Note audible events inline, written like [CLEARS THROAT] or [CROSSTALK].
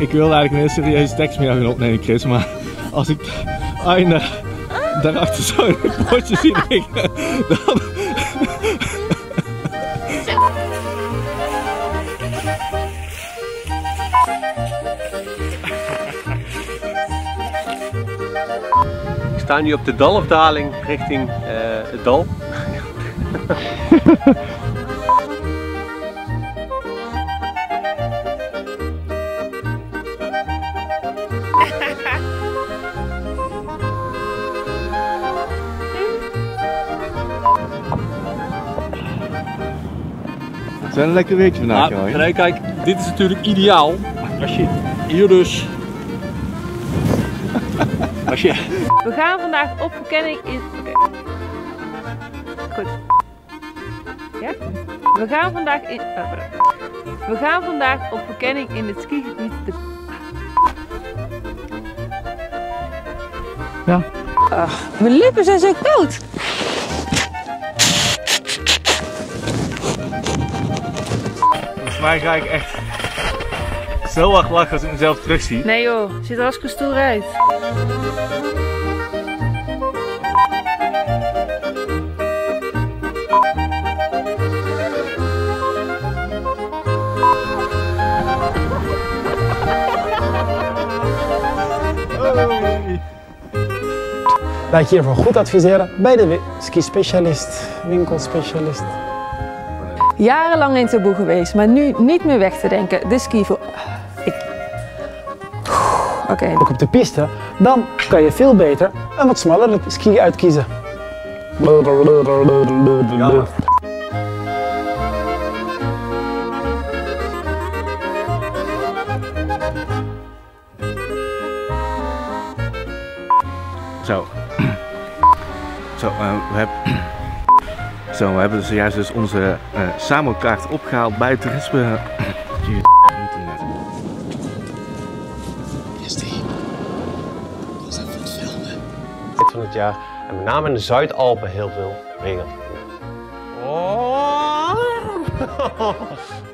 Ik wilde eigenlijk een heel serieuze tekst jou gaan opnemen, Chris, maar als ik Aina daarachter zo in het bordje zie liggen, dan... Ik sta nu op de dalafdaling richting eh, het dal. [LAUGHS] Het is wel een lekker weekje vandaag, Ah, joh. nee, kijk, dit is natuurlijk ideaal. Als je hier dus. [LAUGHS] Als je. We gaan vandaag op verkenning in. Oké. Goed. Ja? We gaan vandaag in. oh, pardon. We gaan vandaag op verkenning in het skigebied de. Ja. Mijn lippen zijn zo koud. Mij ga ik echt zo hard lachen als ik mezelf terugzie. Nee joh, ziet er hartstikke stoer uit. Laat je hiervoor goed adviseren bij de ski-specialist, winkelspecialist. Jarenlang in taboe geweest, maar nu niet meer weg te denken. De ski voor. Ik. Oké. Ook op de piste, dan kan je veel beter een wat smallere ski uitkiezen. Zo. [CLEARS THROAT] Zo, eh, we hebben... Zo, we hebben zojuist dus onze eh samenkaart opgehaald bij het toerisme. [CLEARS THROAT] Van het jaar en met name in de Zuidalpen heel veel regen. Oh. [LAUGHS]